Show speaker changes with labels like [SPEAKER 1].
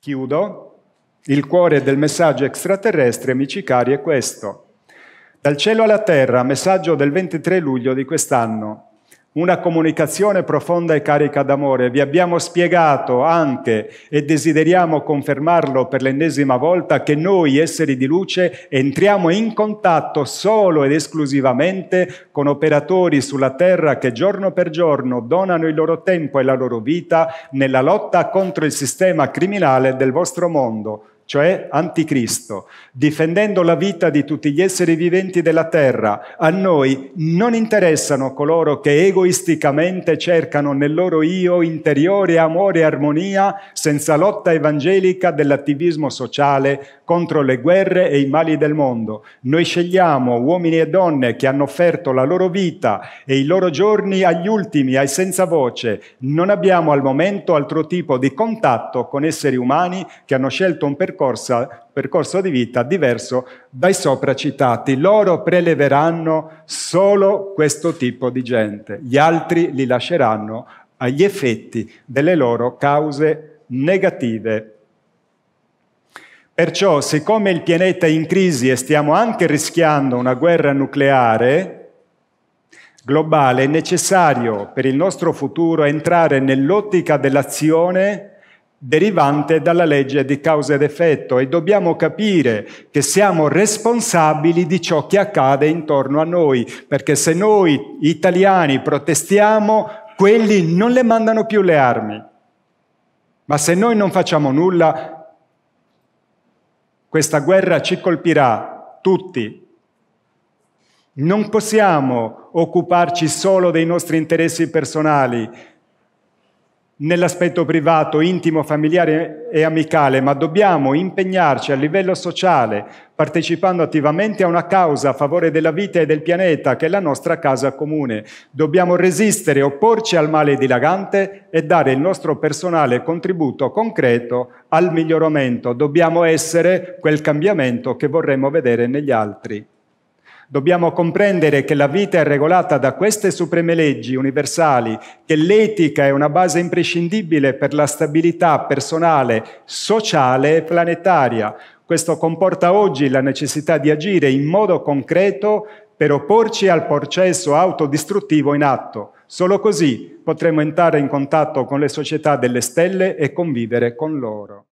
[SPEAKER 1] Chiudo. Il cuore del messaggio extraterrestre, amici cari, è questo. Dal cielo alla terra, messaggio del 23 luglio di quest'anno una comunicazione profonda e carica d'amore. Vi abbiamo spiegato anche, e desideriamo confermarlo per l'ennesima volta, che noi, esseri di luce, entriamo in contatto solo ed esclusivamente con operatori sulla Terra che giorno per giorno donano il loro tempo e la loro vita nella lotta contro il sistema criminale del vostro mondo cioè anticristo, difendendo la vita di tutti gli esseri viventi della terra. A noi non interessano coloro che egoisticamente cercano nel loro io interiore amore e armonia senza lotta evangelica dell'attivismo sociale contro le guerre e i mali del mondo. Noi scegliamo uomini e donne che hanno offerto la loro vita e i loro giorni agli ultimi, ai senza voce. Non abbiamo al momento altro tipo di contatto con esseri umani che hanno scelto un percorso percorso, di vita diverso dai sopra citati. Loro preleveranno solo questo tipo di gente, gli altri li lasceranno agli effetti delle loro cause negative. Perciò, siccome il pianeta è in crisi e stiamo anche rischiando una guerra nucleare globale, è necessario per il nostro futuro entrare nell'ottica dell'azione derivante dalla legge di causa ed effetto e dobbiamo capire che siamo responsabili di ciò che accade intorno a noi, perché se noi italiani protestiamo, quelli non le mandano più le armi. Ma se noi non facciamo nulla, questa guerra ci colpirà tutti. Non possiamo occuparci solo dei nostri interessi personali, nell'aspetto privato, intimo, familiare e amicale, ma dobbiamo impegnarci a livello sociale, partecipando attivamente a una causa a favore della vita e del pianeta, che è la nostra casa comune. Dobbiamo resistere, opporci al male dilagante e dare il nostro personale contributo concreto al miglioramento. Dobbiamo essere quel cambiamento che vorremmo vedere negli altri. Dobbiamo comprendere che la vita è regolata da queste supreme leggi universali, che l'etica è una base imprescindibile per la stabilità personale, sociale e planetaria. Questo comporta oggi la necessità di agire in modo concreto per opporci al processo autodistruttivo in atto. Solo così potremo entrare in contatto con le società delle stelle e convivere con loro.